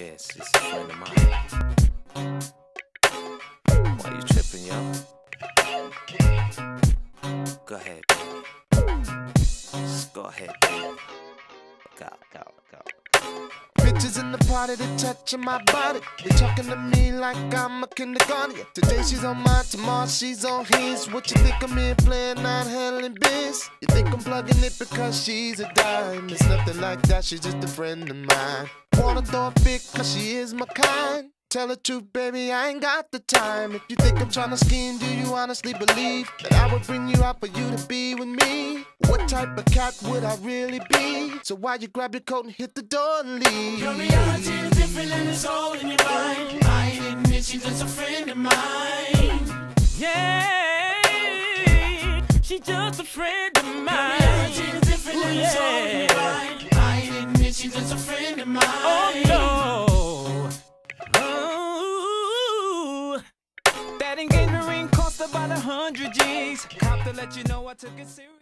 Yes, she's a friend of mine. Why you tripping, yo? Go ahead. Just go ahead. Go, go, go. Bitches in the party, they touching my body. They talking to me like I'm a kindergarten. Today she's on mine, tomorrow she's on his. What you think I'm playing, not handling biz? You think I'm plugging it because she's a dime? It's nothing like that, she's just a friend of mine. Wanna throw a fit cause she is my kind. Tell the truth, baby, I ain't got the time. If you think I'm tryna scheme, do you honestly believe that I would bring you out for you to be with me? What type of cat would I really be? So why you grab your coat and hit the door and leave? Your reality is different and it's all in your mind. I ain't admit she's just a friend of mine. Yeah, she's just a friend of Your mine. reality is different and it's all in your mind. I ain't admit she's just a friend of mine. Oh no. Oh, that engagement ring cost about a hundred G's. Cop to let you know I took it serious.